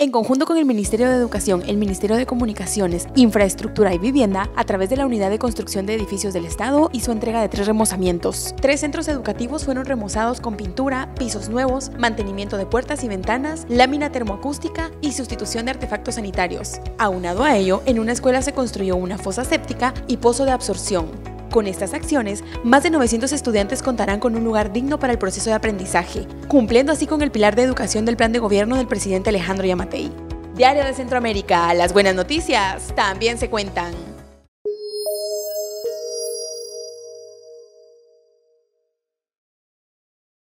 En conjunto con el Ministerio de Educación, el Ministerio de Comunicaciones, Infraestructura y Vivienda, a través de la Unidad de Construcción de Edificios del Estado, hizo entrega de tres remozamientos. Tres centros educativos fueron remozados con pintura, pisos nuevos, mantenimiento de puertas y ventanas, lámina termoacústica y sustitución de artefactos sanitarios. Aunado a ello, en una escuela se construyó una fosa séptica y pozo de absorción. Con estas acciones, más de 900 estudiantes contarán con un lugar digno para el proceso de aprendizaje, cumpliendo así con el pilar de educación del plan de gobierno del presidente Alejandro Yamatei. Diario de Centroamérica, las buenas noticias también se cuentan.